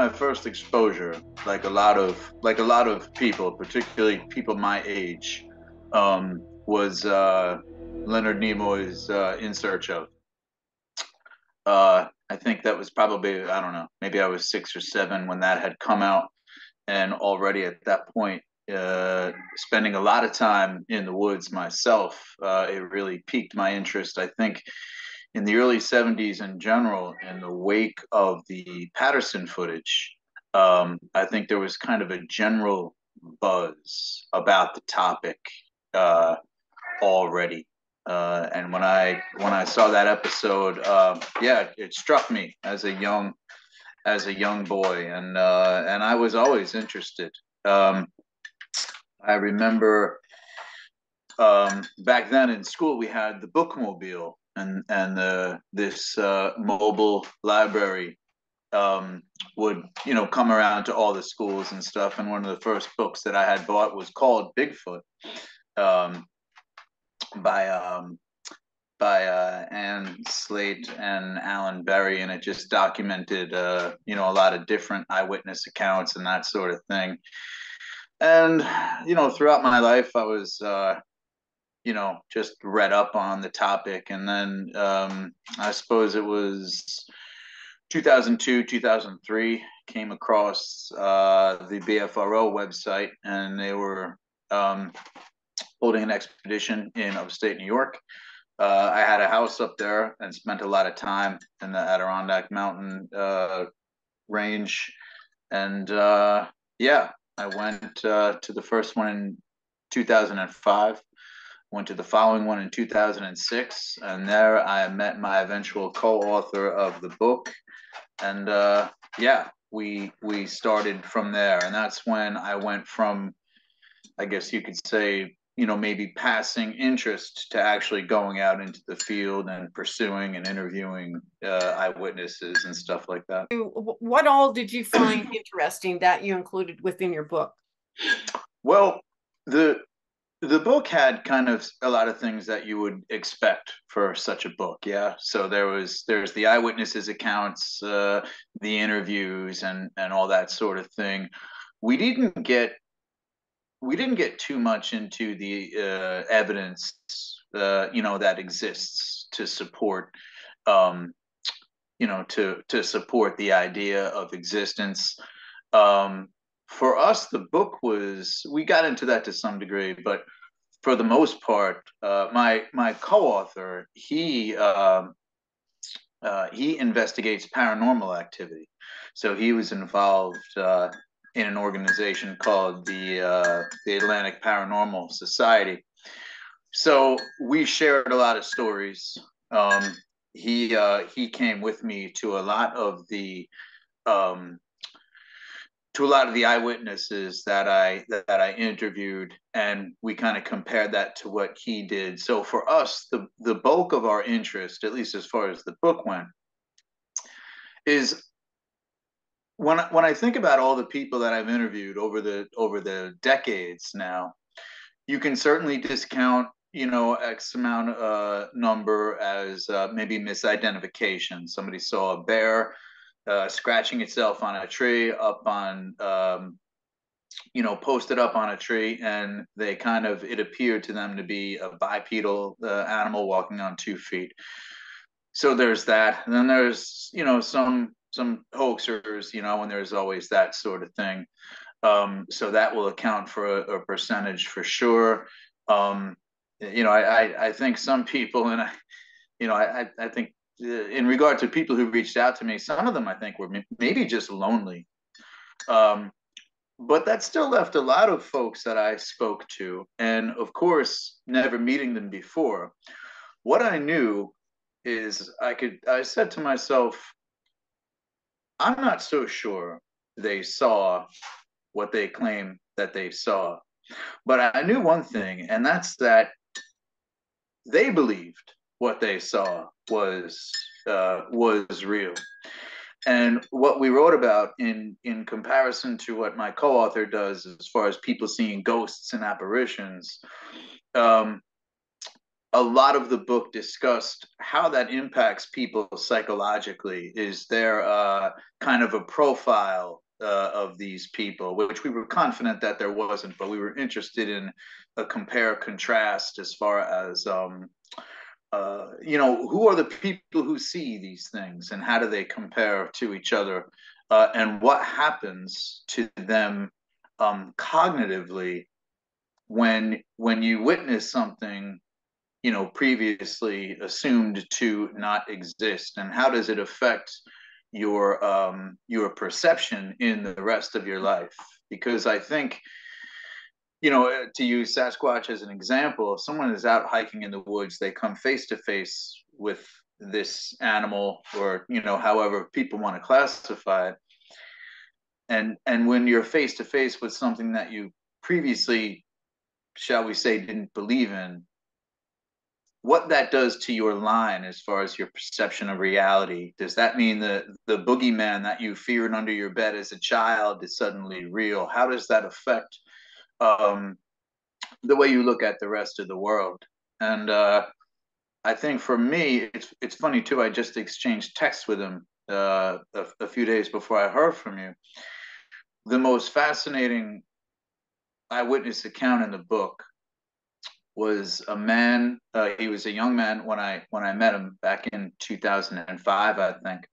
my first exposure, like a lot of like a lot of people, particularly people my age, um, was uh, Leonard Nimoy's uh, In Search of. Uh, I think that was probably I don't know, maybe I was six or seven when that had come out, and already at that point, uh, spending a lot of time in the woods myself, uh, it really piqued my interest. I think in the early 70s in general, in the wake of the Patterson footage, um, I think there was kind of a general buzz about the topic uh, already. Uh, and when I when I saw that episode, uh, yeah, it struck me as a young as a young boy, and uh, and I was always interested. Um, I remember um, back then in school we had the bookmobile and and uh, this uh, mobile library um, would you know come around to all the schools and stuff. And one of the first books that I had bought was called Bigfoot um, by um, by uh, Ann Slate and Alan Berry, and it just documented uh, you know a lot of different eyewitness accounts and that sort of thing. And you know, throughout my life, I was uh, you know just read up on the topic, and then um, I suppose it was 2002, 2003 came across uh, the BFRO website, and they were um, holding an expedition in upstate New York. Uh, I had a house up there and spent a lot of time in the Adirondack Mountain uh, range, and uh, yeah, I went uh, to the first one in 2005. Went to the following one in 2006, and there I met my eventual co-author of the book, and uh, yeah, we we started from there, and that's when I went from, I guess you could say, you know, maybe passing interest to actually going out into the field and pursuing and interviewing uh, eyewitnesses and stuff like that. What all did you find interesting that you included within your book? Well, the the book had kind of a lot of things that you would expect for such a book yeah? So there was there's the eyewitnesses accounts uh, the interviews and and all that sort of thing. We didn't get we didn't get too much into the uh, evidence uh, you know that exists to support um, you know to to support the idea of existence. Um, for us, the book was we got into that to some degree, but for the most part, uh, my my co-author he uh, uh, he investigates paranormal activity, so he was involved uh, in an organization called the uh, the Atlantic Paranormal Society. So we shared a lot of stories. Um, he uh, he came with me to a lot of the um, to a lot of the eyewitnesses that I that I interviewed, and we kind of compared that to what he did. So for us, the the bulk of our interest, at least as far as the book went, is when when I think about all the people that I've interviewed over the over the decades now, you can certainly discount you know x amount uh, number as uh, maybe misidentification. Somebody saw a bear uh, scratching itself on a tree up on um, you know posted up on a tree and they kind of it appeared to them to be a bipedal uh, animal walking on two feet. So there's that. And then there's you know some some hoaxers you know and there's always that sort of thing. Um, so that will account for a, a percentage for sure. Um, you know I, I, I think some people and i you know i i think in regard to people who reached out to me, some of them I think were maybe just lonely. Um, but that still left a lot of folks that I spoke to, and of course, never meeting them before. What I knew is I could, I said to myself, I'm not so sure they saw what they claim that they saw. But I knew one thing, and that's that they believed what they saw was uh, was real. And what we wrote about in in comparison to what my co-author does, as far as people seeing ghosts and apparitions, um, a lot of the book discussed how that impacts people psychologically. Is there uh, kind of a profile uh, of these people, which we were confident that there wasn't, but we were interested in a compare contrast as far as um, uh, you know who are the people who see these things and how do they compare to each other, uh, and what happens to them um, cognitively when when you witness something you know previously assumed to not exist? And how does it affect your um your perception in the rest of your life? Because i think you know uh, to use sasquatch as an example if someone is out hiking in the woods they come face to face with this animal or you know however people want to classify it and and when you're face to face with something that you previously shall we say didn't believe in what that does to your line as far as your perception of reality. Does that mean the the boogeyman that you feared under your bed as a child is suddenly real? How does that affect um, the way you look at the rest of the world? And uh, I think for me, it's it's funny too. I just exchanged texts with him uh, a, a few days before I heard from you. The most fascinating eyewitness account in the book was a man. Uh, he was a young man when I when I met him back in 2005, I think.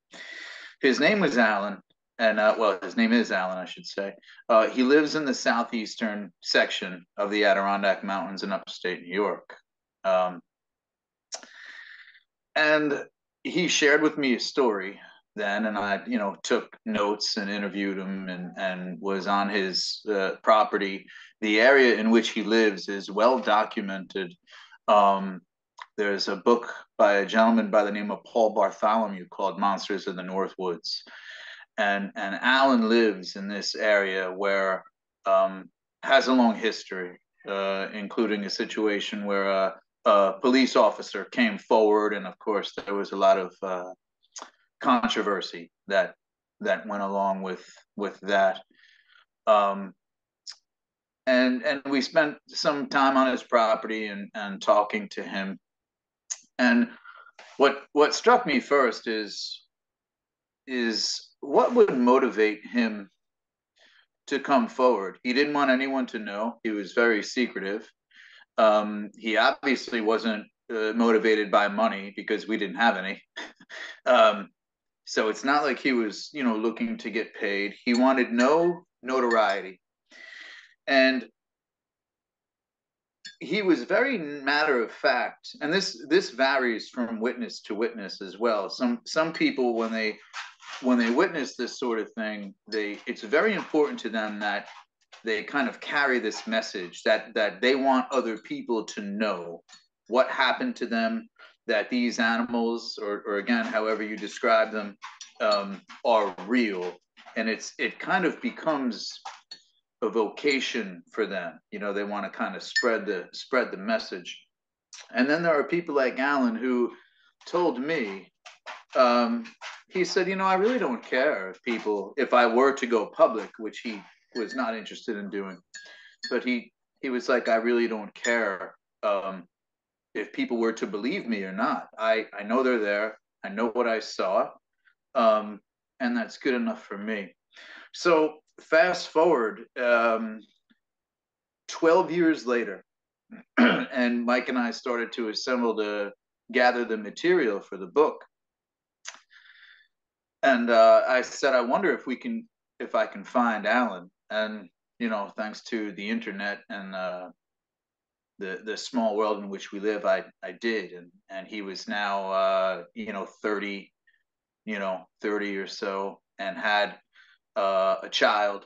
His name was Alan, and uh, well, his name is Alan, I should say. Uh, he lives in the southeastern section of the Adirondack Mountains in upstate New York. Um, and he shared with me a story then, and I, you know, took notes and interviewed him, and and was on his uh, property. The area in which he lives is well documented. Um, there's a book by a gentleman by the name of Paul Bartholomew called Monsters of the North Woods, and and Alan lives in this area where um, has a long history, uh, including a situation where a, a, police officer came forward, and of course there was a lot of uh, controversy that that went along with with that. Um, and and we spent some time on his property and and talking to him. And what what struck me first is is what would motivate him to come forward. He didn't want anyone to know. He was very secretive. Um, he obviously wasn't uh, motivated by money because we didn't have any. um, so it's not like he was, you know, looking to get paid. He wanted no notoriety. And he was very matter of fact and this this varies from witness to witness as well some some people when they when they witness this sort of thing they it's very important to them that they kind of carry this message that that they want other people to know what happened to them that these animals, or, or again, however you describe them, um, are real. And it's it kind of becomes a vocation for them. You know, they want to kind of spread the spread the message. And then there are people like Alan who told me, um, he said, you know, I really don't care if people, if I were to go public, which he was not interested in doing, but he he was like, I really don't care um, if people were to believe me or not. I, I know they're there. I know what I saw. Um, and that's good enough for me. So fast forward um, 12 years later, and Mike and I started to assemble to gather the material for the book. And uh, I said, I wonder if we can, if I can find Alan. And, you know, thanks to the internet and uh, the the small world in which we live, I I did, and and he was now uh, you know thirty, you know thirty or so, and had uh, a child,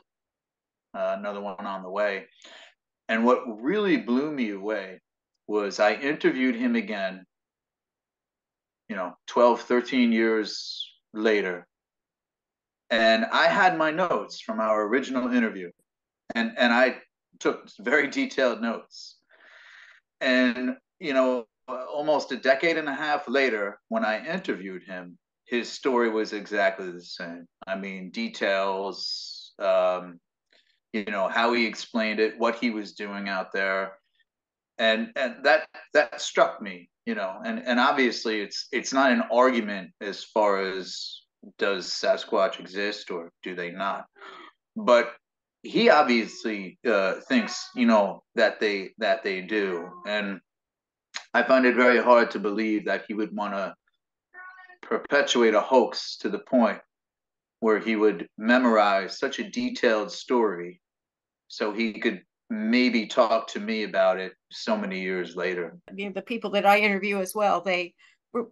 uh, another one on the way, and what really blew me away was I interviewed him again, you know, 12, 13 years later, and I had my notes from our original interview, and and I took very detailed notes and, you know, almost a decade and a half later, when I interviewed him, his story was exactly the same. I mean, details, um, you know, how he explained it, what he was doing out there. And, and that that struck me you know, and and obviously it's it's not an argument as far as does Sasquatch exist or do they not, but he obviously uh, thinks you know that they that they do, and I find it very hard to believe that he would want to perpetuate a hoax to the point where he would memorize such a detailed story so he could maybe talk to me about it so many years later. I mean, the people that I interview as well, they,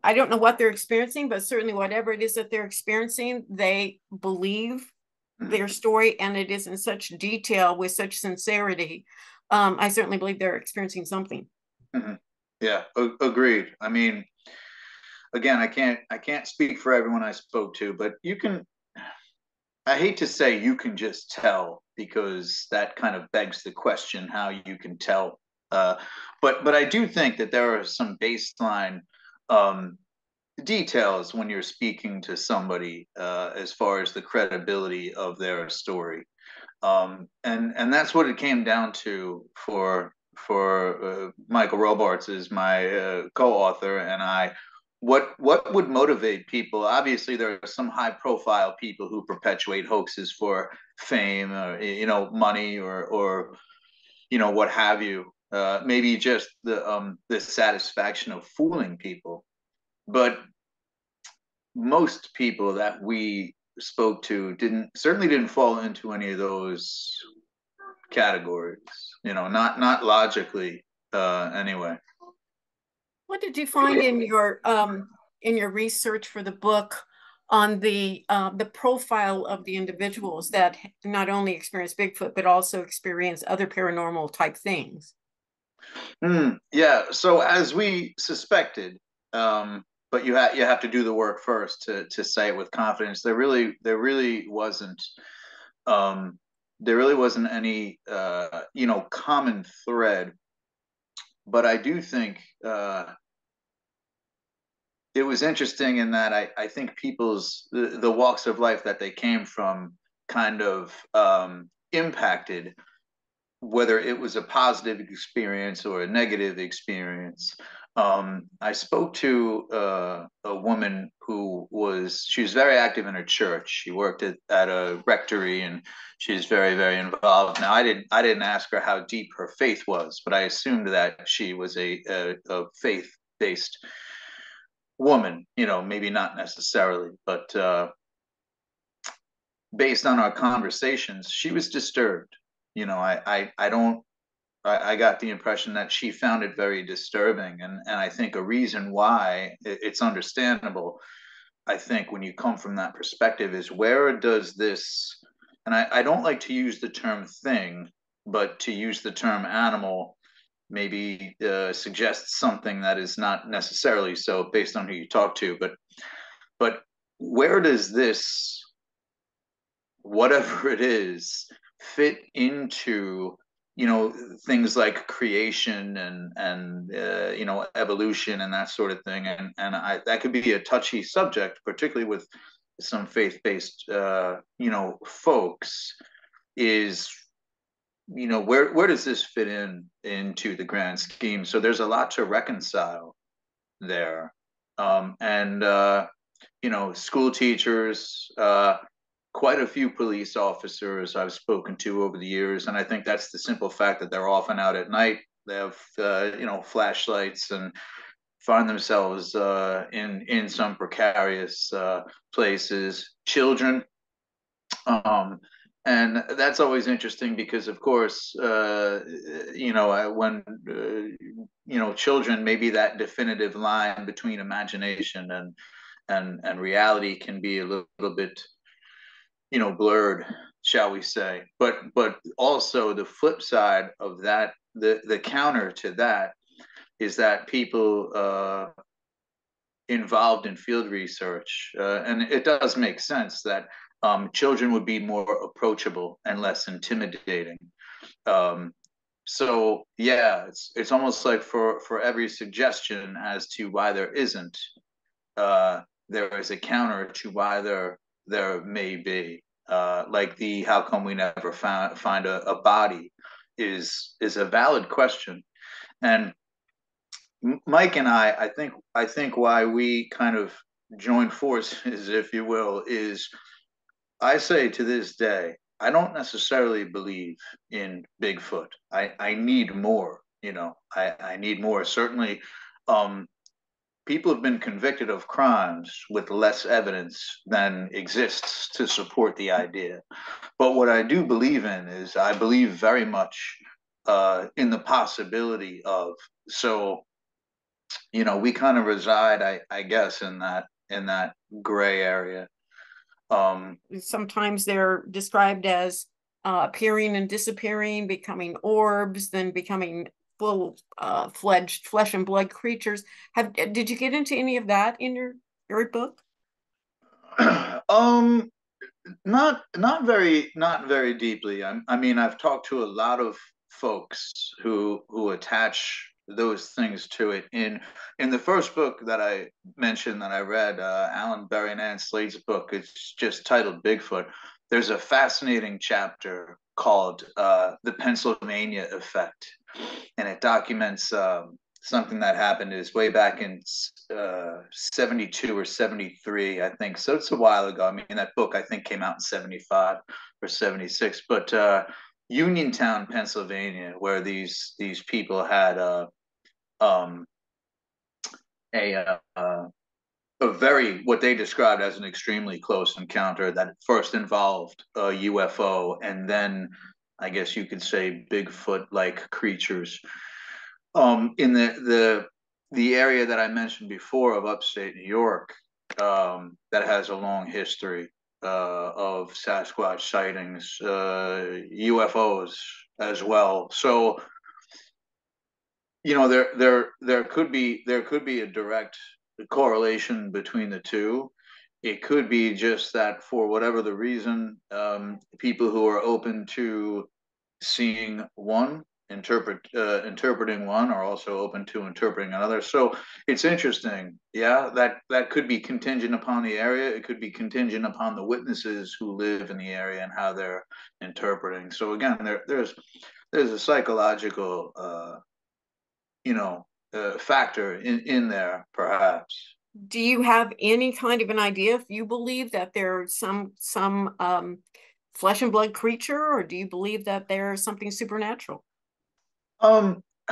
I don't know what they're experiencing, but certainly whatever it is that they're experiencing, they believe mm-hmm. their story and it is in such detail with such sincerity. Um, I certainly believe they're experiencing something. Mm-hmm. Yeah, agreed. I mean, again, I can't I can't speak for everyone I spoke to, but you can I hate to say you can just tell because that kind of begs the question how you can tell. Uh, but but I do think that there are some baseline um, details when you're speaking to somebody uh, as far as the credibility of their story, um, and and that's what it came down to for for uh, Michael Robarts is my uh, co-author and I. What what would motivate people? Obviously there are some high profile people who perpetuate hoaxes for fame or you know money or or you know what have you uh, maybe just the um the satisfaction of fooling people but most people that we spoke to didn't certainly didn't fall into any of those categories you know not not logically uh anyway what did you find in your um, in your research for the book on the uh, the profile of the individuals that not only experience Bigfoot but also experience other paranormal type things? Mm, yeah. So as we suspected, um, but you have you have to do the work first to to say it with confidence. There really there really wasn't. Um, there really wasn't any uh, you know common thread but I do think uh, it was interesting in that I, I think people's the, the, walks of life that they came from kind of um, impacted whether it was a positive experience or a negative experience. Um, I spoke to uh, a woman who was she was very active in her church. She worked at, at a rectory and she's very very involved. Now I didn't I didn't ask her how deep her faith was, but I assumed that she was a, a, a faith based woman, you know, maybe not necessarily, but uh, based on our conversations, she was disturbed. You know, I, I, I don't, I, I, got the impression that she found it very disturbing. And, and I think a reason why it's understandable, I think, when you come from that perspective is where does this, and I, I don't like to use the term thing, but to use the term animal maybe uh, suggests something that is not necessarily so based on who you talk to but but where does this whatever it is fit into you know things like creation and and uh, you know evolution and that sort of thing. And and I, that could be a touchy subject particularly with some faith-based uh, you know folks is you know where where does this fit in into the grand scheme? So there's a lot to reconcile there. Um, and uh, you know school teachers uh, quite a few police officers i've spoken to over the years and i think that's the simple fact that they're often out at night. They have uh, you know flashlights and find themselves uh, in in some precarious uh, places. Children um, and that's always interesting because of course uh, you know when uh, you know children maybe that definitive line between imagination and and and reality can be a little, little bit you know blurred shall we say but but also the flip side of that the the counter to that is that people uh, involved in field research uh, and it does make sense that um, children would be more approachable and less intimidating. Um, so yeah, it's it's almost like for for every suggestion as to why there isn't, uh, there is a counter to why there there may be. Uh, like the how come we never found find a, a body is is a valid question, and Mike and I, I think, I think why we kind of join forces, if you will, is I say to this day, I don't necessarily believe in Bigfoot. I, I need more, you know, I, I need more. Certainly, um, people have been convicted of crimes with less evidence than exists to support the idea. But what I do believe in is I believe very much uh, in the possibility of. So, you know, we kind of reside, I, I guess, in that in that gray area. Um, Sometimes they're described as uh, appearing and disappearing, becoming orbs, then becoming full uh, fledged flesh and blood creatures. Have did you get into any of that in your your book? um, not not very not very deeply. I, I mean, I've talked to a lot of folks who who attach those things to it. In in the first book that I mentioned that I read, uh, Alan Berry and Ann Slate's book, it's just titled Bigfoot. There's a fascinating chapter called uh, "The Pennsylvania Effect," and it documents um, something that happened. Is way back in uh, 72 or 73 i think. So it's a while ago. I mean that book i think came out in 75 or 76 but uh, uniontown pennsylvania where these these people had uh, um, a uh, a very what they described as an extremely close encounter that first involved a UFO and then I guess you could say Bigfoot like creatures. Um, in the the the area that I mentioned before of upstate New York, um, that has a long history uh, of Sasquatch sightings, uh, UFOs as well. So you know there there there could be there could be a direct correlation between the two it could be just that for whatever the reason um, people who are open to seeing one interpret uh, interpreting one are also open to interpreting another. So it's interesting. Yeah that that could be contingent upon the area. It could be contingent upon the witnesses who live in the area and how they're interpreting. So again there there's there's a psychological uh, you know, uh, factor in, in there, perhaps. Do you have any kind of an idea if you believe that there's some some um, flesh and blood creature, or do you believe that there's something supernatural? Um,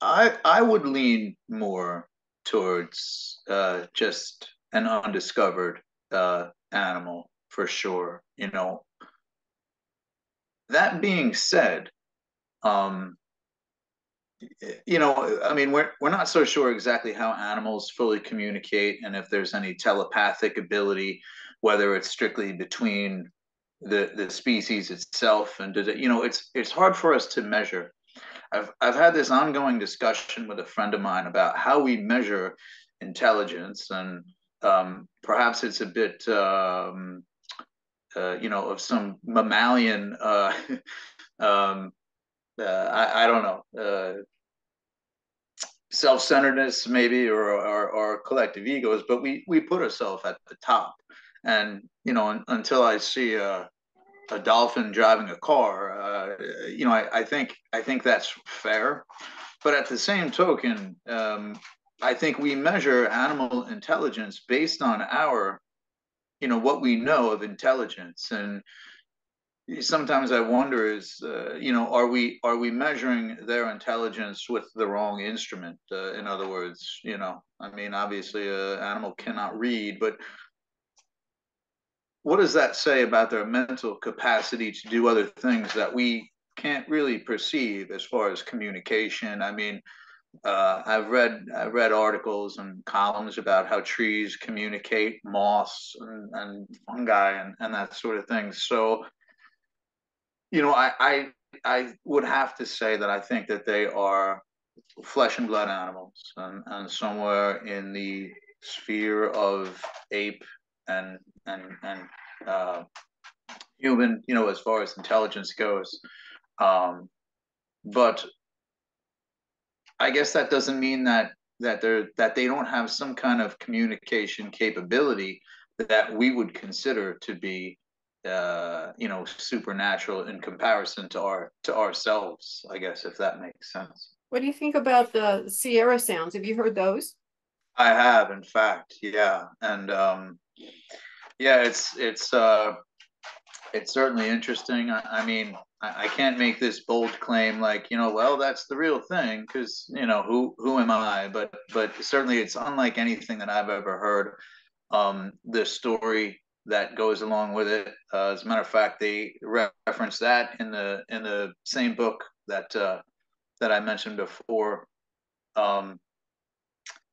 I I would lean more towards uh, just an undiscovered uh, animal for sure. You know. That being said, um, you know, I mean, we're we're not so sure exactly how animals fully communicate, and if there's any telepathic ability, whether it's strictly between the the species itself, and does it, you know, it's it's hard for us to measure. I've I've had this ongoing discussion with a friend of mine about how we measure intelligence, and um, perhaps it's a bit, um, uh, you know, of some mammalian. Uh, um, uh, I, I, don't know, uh, self-centeredness maybe or, or, or collective egos, but we, we put ourselves at the top. And, you know, un, until I see a, a dolphin driving a car, uh, you know, I, I think, I think that's fair. But at the same token, um, I think we measure animal intelligence based on our, you know, what we know of intelligence. And, sometimes I wonder is uh, you know are we are we measuring their intelligence with the wrong instrument? Uh, in other words, you know, I mean, obviously, an animal cannot read, but what does that say about their mental capacity to do other things that we can't really perceive as far as communication? I mean. Uh, I've read I've read articles and columns about how trees communicate, moss and, and fungi and, and that sort of thing. So you know, I, I I would have to say that I think that they are flesh and blood animals, and, and somewhere in the sphere of ape and and and uh, human, you know, as far as intelligence goes. Um, but I guess that doesn't mean that that they're that they don't have some kind of communication capability that we would consider to be uh, you know supernatural in comparison to our to ourselves i guess if that makes sense What do you think about the Sierra sounds? Have you heard those? I have, in fact, yeah, and um, yeah, it's it's uh, it's certainly interesting. I, I mean, I, I, can't make this bold claim like you know, well, that's the real thing because you know who who am I? But but certainly, it's unlike anything that I've ever heard. Um, the story that goes along with it. Uh, as a matter of fact, they reference that in the in the same book that uh, that I mentioned before. Um,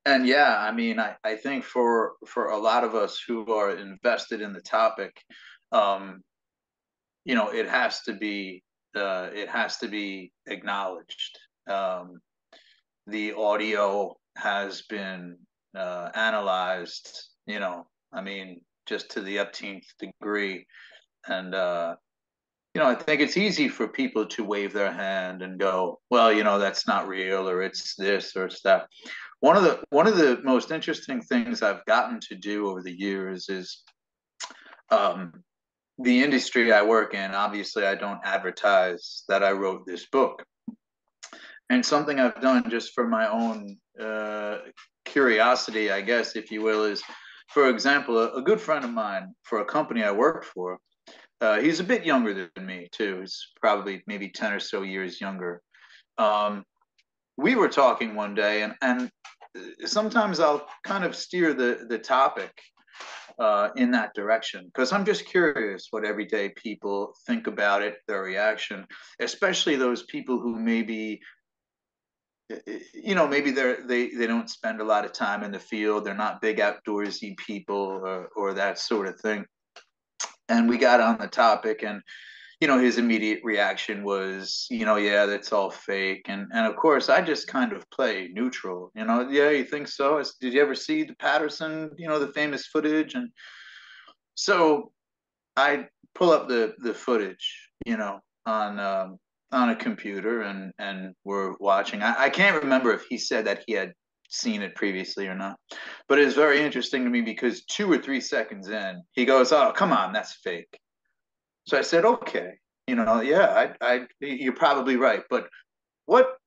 and yeah, I mean, I, I think for for a lot of us who are invested in the topic, um, you know, it has to be uh, it has to be acknowledged. Um, the audio has been uh, analyzed. You know, I mean, just to the upteenth degree, and uh, you know, I think it's easy for people to wave their hand and go, well, you know, that's not real, or it's this, or it's that. One of the one of the most interesting things I've gotten to do over the years is um, the industry I work in. Obviously, I don't advertise that I wrote this book, and something I've done just for my own uh, curiosity, I guess, if you will, is, for example, a, a good friend of mine for a company I work for uh, he's a bit younger than me too. He's probably maybe ten or so years younger. Um, we were talking one day, and and sometimes I'll kind of steer the the topic uh, in that direction because I'm just curious what everyday people think about it, their reaction, especially those people who maybe eh, eh, you know maybe they're they they don't spend a lot of time in the field they're not big outdoorsy people or or that sort of thing. And we got on the topic and you know his immediate reaction was you know yeah that's all fake and and of course i just kind of play neutral you know yeah you think so did you ever see the patterson you know the famous footage and so i pull up the the footage you know on um, on a computer and and we're watching I, I can't remember if he said that he had seen it previously or not. But it's very interesting to me because two or three seconds in, he goes, "Oh, come on, that's fake." So I said, "Okay, you know, yeah, I, I, you're probably right, but what,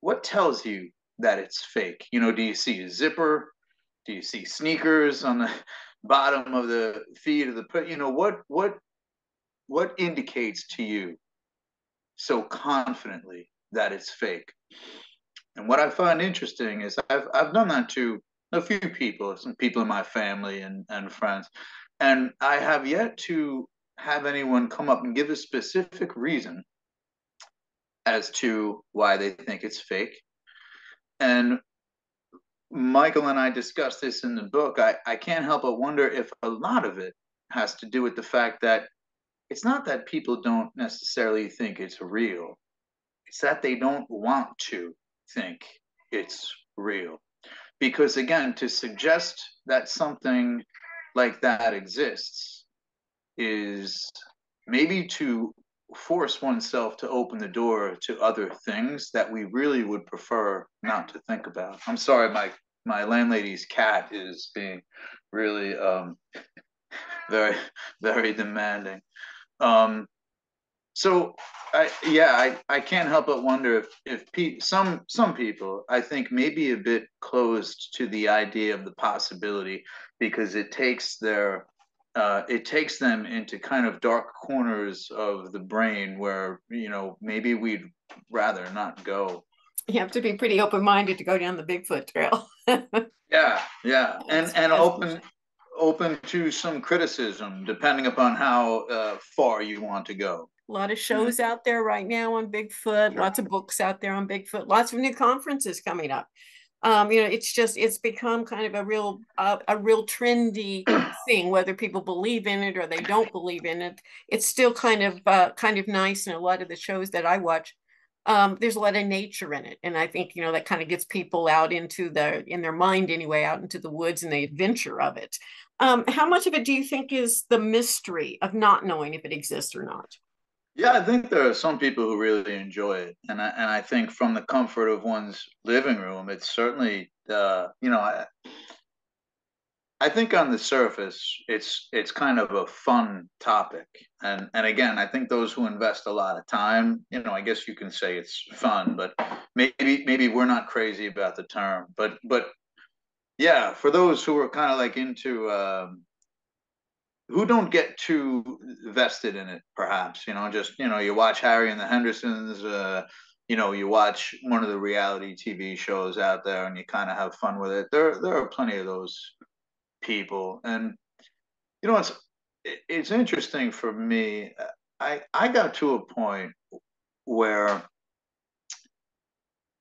what tells you that it's fake? You know, do you see a zipper? Do you see sneakers on the bottom of the feet of the put? You know, what, what, what indicates to you so confidently that it's fake?" And what I find interesting is I've I've done that to a few people, some people in my family and, and friends. And I have yet to have anyone come up and give a specific reason as to why they think it's fake. And Michael and I discussed this in the book. I, I can't help but wonder if a lot of it has to do with the fact that it's not that people don't necessarily think it's real, it's that they don't want to think it's real. Because again, to suggest that something like that exists is maybe to force oneself to open the door to other things that we really would prefer not to think about. I'm sorry, my my landlady's cat is being really um, very very demanding. Um, so I, yeah, I, I can't help but wonder if if pe- some some people I think maybe a bit closed to the idea of the possibility because it takes their uh, it takes them into kind of dark corners of the brain where you know maybe we'd rather not go. You have to be pretty open minded to go down the Bigfoot trail. yeah, yeah, and and open open to some criticism depending upon how uh, far you want to go a lot of shows mm-hmm. out there right now on Bigfoot, lots of books out there on Bigfoot, lots of new conferences coming up. Um, you know, it's just it's become kind of a real uh, a real trendy thing. Whether people believe in it or they don't believe in it, it's still kind of uh, kind of nice. And a lot of the shows that I watch, um, there's a lot of nature in it, and I think you know that kind of gets people out into the in their mind anyway, out into the woods and the adventure of it. Um, how much of it do you think is the mystery of not knowing if it exists or not? Yeah, I think there are some people who really enjoy it, and I, and I think from the comfort of one's living room, it's certainly uh, you know I, I think on the surface, it's it's kind of a fun topic, and and again, I think those who invest a lot of time, you know, I guess you can say it's fun, but maybe maybe we're not crazy about the term, but but yeah, for those who are kind of like into um, who don't get too vested in it, perhaps you know, just you know, you watch Harry and the Hendersons, uh, you know, you watch one of the reality TV shows out there, and you kind of have fun with it. There there are plenty of those people. And you know, it's it's interesting for me. I I got to a point where,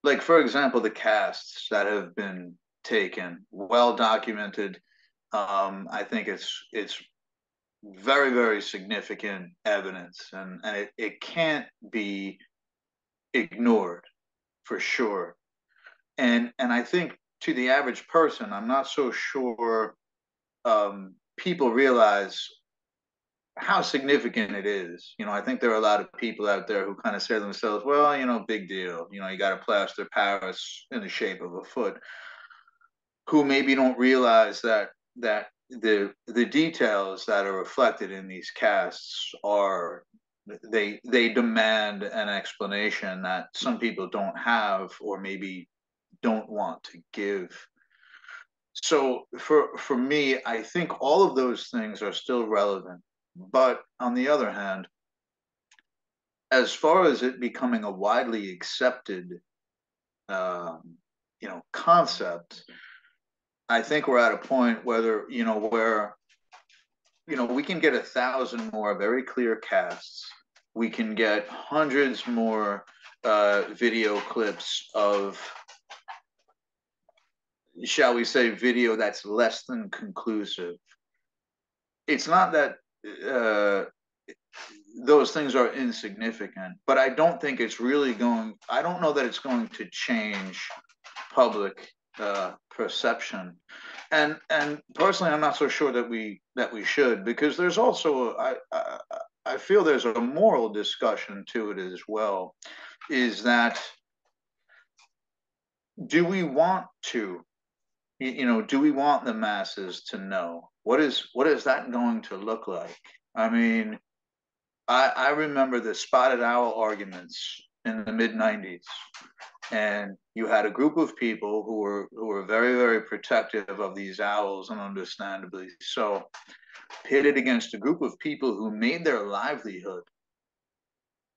like for example, the casts that have been taken, well documented. Um, I think it's it's very very significant evidence, and and it, it can't be ignored for sure. And and I think to the average person, I'm not so sure um, people realize how significant it is. You know, I think there are a lot of people out there who kind of say to themselves, well, you know, big deal. You know, you got a plaster Paris in the shape of a foot, who maybe don't realize that that the the details that are reflected in these casts are they they demand an explanation that some people don't have or maybe don't want to give. So for for me i think all of those things are still relevant. But on the other hand as far as it becoming a widely accepted um, you know concept i think we're at a point whether you know where you know we can get a thousand more very clear casts we can get hundreds more uh, video clips of shall we say, video that's less than conclusive. It's not that uh, those things are insignificant, but I don't think it's really going. I don't know that it's going to change public uh, perception, and and personally, I'm not so sure that we that we should because there's also I, I I feel there's a moral discussion to it as well. Is that do we want to you know, do we want the masses to know what is what is that going to look like? I mean, I I remember the spotted owl arguments in the mid '90s, and you had a group of people who were who were very very protective of these owls, and understandably so, pitted against a group of people who made their livelihood,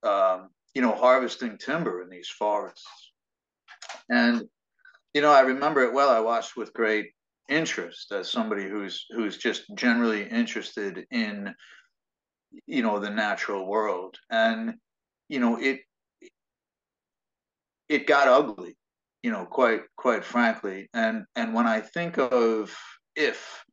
um, you know, harvesting timber in these forests, and you know, I remember it well. I watched with great interest as somebody who's who's just generally interested in you know the natural world and you know it it got ugly you know quite quite frankly and and when i think of if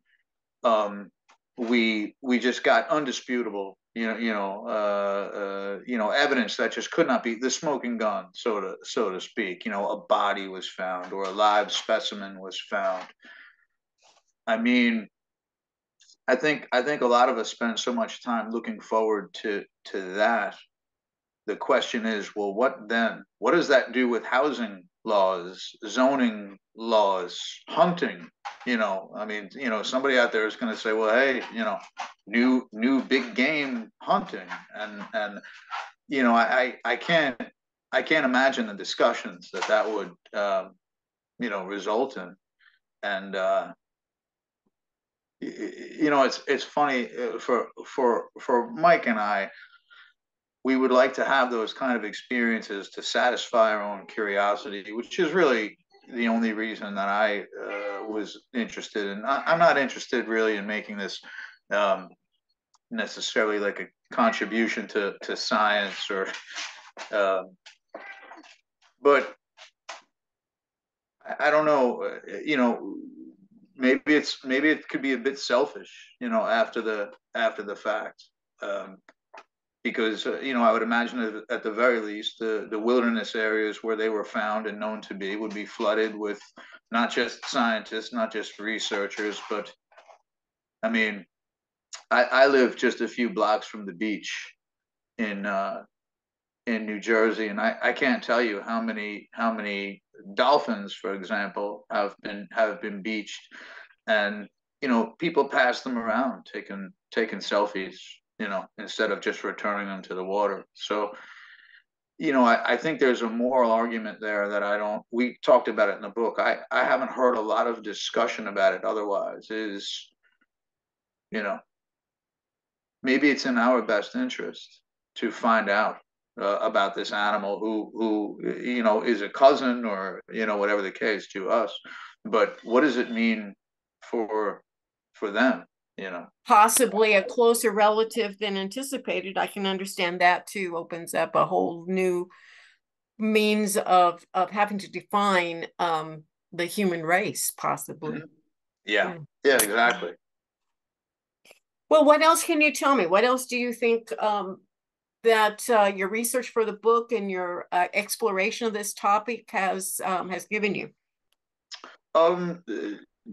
um we we just got undisputable you know, you know, uh, uh, you know, evidence that just could not be the smoking gun, so to so to speak. You know, a body was found or a live specimen was found. I mean, I think I think a lot of us spend so much time looking forward to to that. The question is, well, what then? What does that do with housing laws, zoning laws, hunting. You know, I mean, you know, somebody out there is going to say, well, hey, you know, new new big game hunting, and and you know, I I can't I can't imagine the discussions that that would um, you know result in, and. uh you know it's it's funny uh, for for for Mike and I we would like to have those kind of experiences to satisfy our own curiosity, which is really the only reason that I uh, was interested in. I, am not interested really in making this um, necessarily like a contribution to to science or, uh, but I, I don't know. Uh, you know, maybe it's maybe it could be a bit selfish. You know, after the after the fact. Um, because uh, you know I would imagine at the very least the the wilderness areas where they were found and known to be would be flooded with not just scientists, not just researchers, but I mean, I, I live just a few blocks from the beach in uh, in New Jersey, and I, I can't tell you how many how many dolphins, for example, have been have been beached, and you know, people pass them around, taking taking selfies, you know, instead of just returning them to the water. So, you know, I, I think there's a moral argument there that I don't. We talked about it in the book. I I haven't heard a lot of discussion about it. Otherwise, is you know, maybe it's in our best interest to find out uh, about this animal who who you know is a cousin or you know whatever the case to us but what does it mean for for them you know. Possibly a closer relative than anticipated. I can understand that too opens up a whole new means of of having to define um the human race possibly. Mm-hmm. yeah. Yeah exactly. Well what else can you tell me? What else do you think um that uh, your research for the book and your uh, exploration of this topic has um, has given you? Um,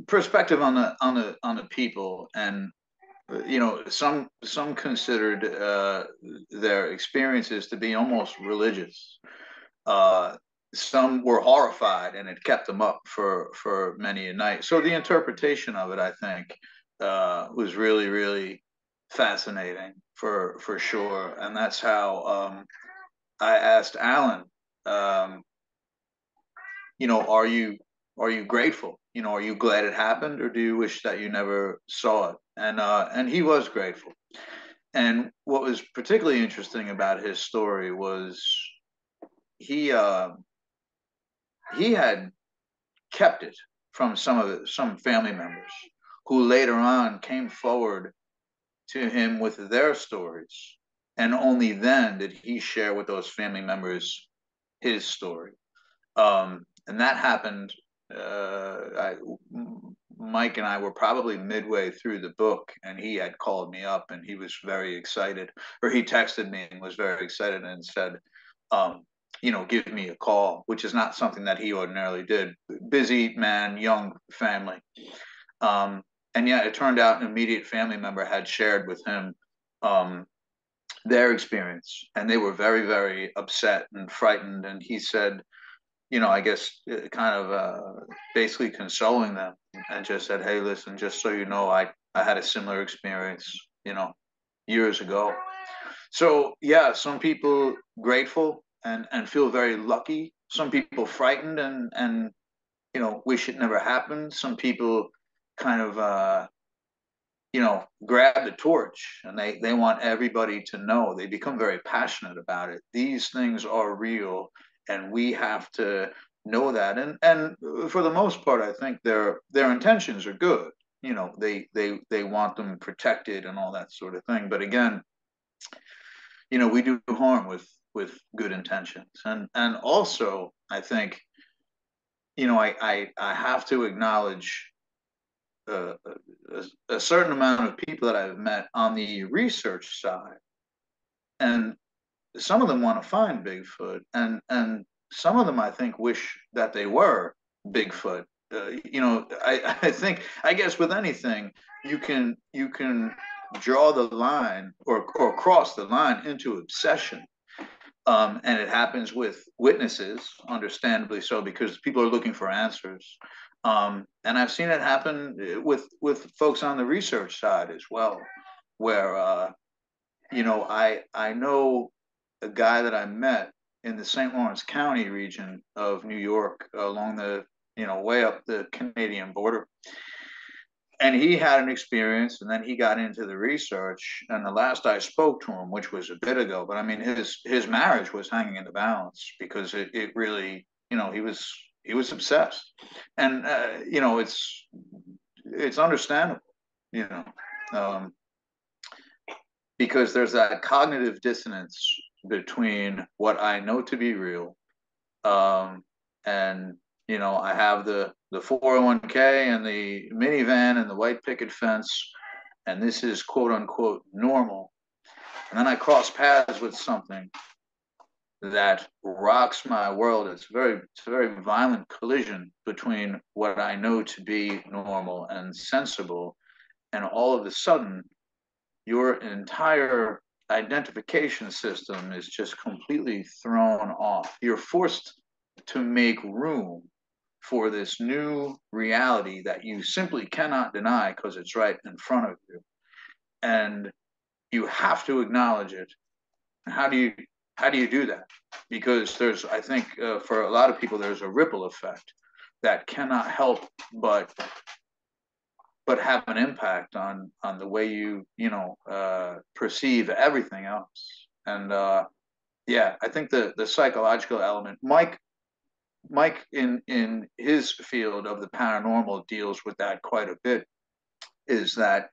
perspective on the on the on the people, and you know, some some considered uh, their experiences to be almost religious. Uh, some were horrified, and it kept them up for for many a night. So the interpretation of it, I think, uh, was really really fascinating for for sure. And that's how um, I asked Alan, um, you know, are you are you grateful? You know, are you glad it happened, or do you wish that you never saw it? And uh, and he was grateful. And what was particularly interesting about his story was he uh, he had kept it from some of the, some family members who later on came forward to him with their stories. And only then did he share with those family members his story. Um, and that happened. Uh, I, Mike and I were probably midway through the book, and he had called me up and he was very excited, or he texted me and was very excited and said, um, you know, give me a call, which is not something that he ordinarily did. Busy man, young family. Um, and yet it turned out an immediate family member had shared with him um, their experience and they were very very upset and frightened and he said you know i guess uh, kind of uh, basically consoling them and just said hey listen just so you know i i had a similar experience you know years ago. So yeah some people grateful and and feel very lucky. Some people frightened and and you know wish it never happened. Some people kind of uh, you know grab the torch and they they want everybody to know. They become very passionate about it. These things are real and we have to know that. And and for the most part i think their their intentions are good. You know they they they want them protected and all that sort of thing. But again you know we do harm with with good intentions. And and also i think you know i i, I have to acknowledge uh, a, a, certain amount of people that I've met on the research side, and some of them want to find Bigfoot, and and some of them I think wish that they were Bigfoot. Uh, you know, I, I think I guess with anything you can you can draw the line or or cross the line into obsession. Um, and it happens with witnesses, understandably so, because people are looking for answers. Um, and I've seen it happen uh, with with folks on the research side as well, where uh, you know I I know a guy that I met in the St. Lawrence County region of New York, along the you know way up the Canadian border, and he had an experience, and then he got into the research. And the last I spoke to him, which was a bit ago, but I mean his his marriage was hanging in the balance because it, it really you know he was he was obsessed, and uh, you know it's it's understandable, you know, um, because there's that cognitive dissonance between what I know to be real, um, and you know I have the the 401k and the minivan and the white picket fence, and this is quote unquote normal, and then I cross paths with something that rocks my world. It's very, it's a very violent collision between what I know to be normal and sensible, and all of a sudden, your entire identification system is just completely thrown off. You're forced to make room for this new reality that you simply cannot deny because it's right in front of you. And you have to acknowledge it. How do you how do you do that? Because there's i think uh, for a lot of people there's a ripple effect that cannot help but but have an impact on on the way you you know uh, perceive everything else and uh, yeah i think the the psychological element mike Mike, in in his field of the paranormal, deals with that quite a bit. Is that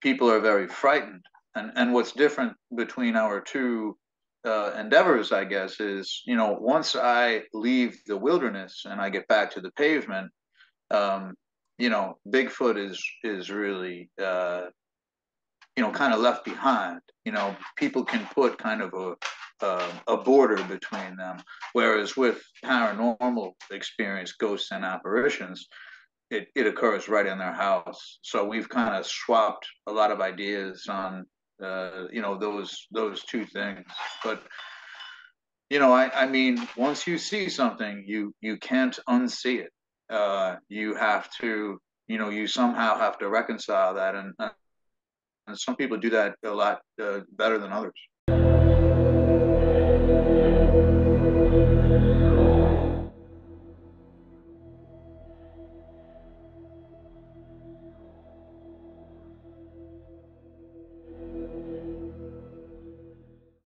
people are very frightened, and and what's different between our two uh, endeavors, I guess, is you know once I leave the wilderness and I get back to the pavement, um, you know, Bigfoot is is really uh, you know kind of left behind. You know, people can put kind of a uh, a border between them. Whereas with paranormal experience, ghosts and apparitions, it, it occurs right in their house. So we've kind of swapped a lot of ideas on, uh, you know, those those two things. But you know, I, I mean, once you see something, you you can't unsee it. Uh, you have to, you know, you somehow have to reconcile that, and and some people do that a lot uh, better than others.